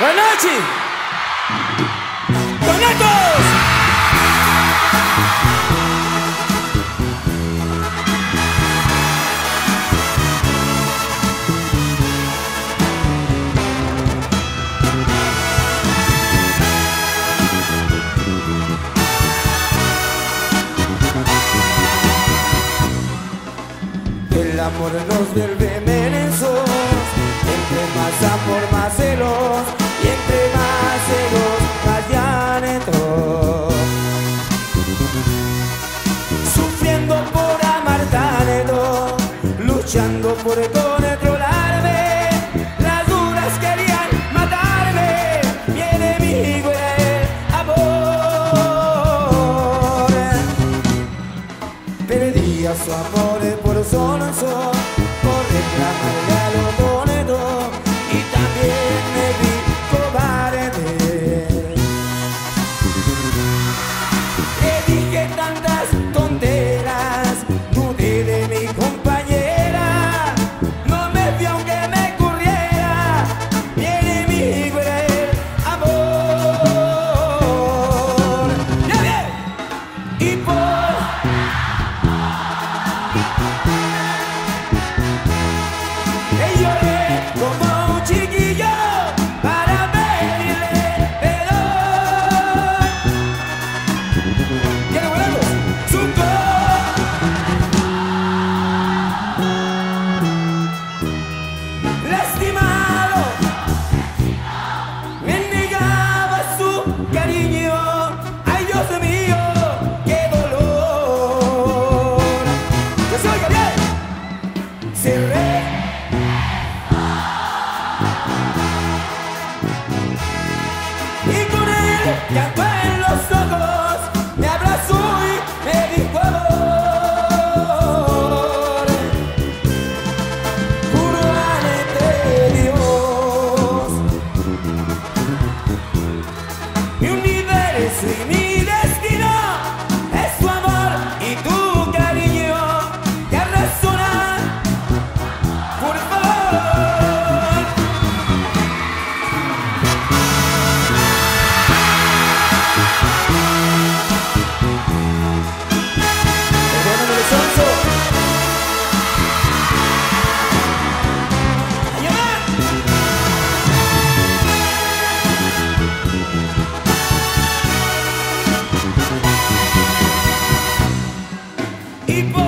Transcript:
Buenas noches. ¡Conectos! El amor nos vuelve merensos, entre más amor más celos por controlarme. Las dudas querían matarme. Mi enemigo era el amor. Perdía su amor. Y con él cantó en los ojos, me abrazó y me dijo amor. Puro de Dios. Y un nivel es mi destino. people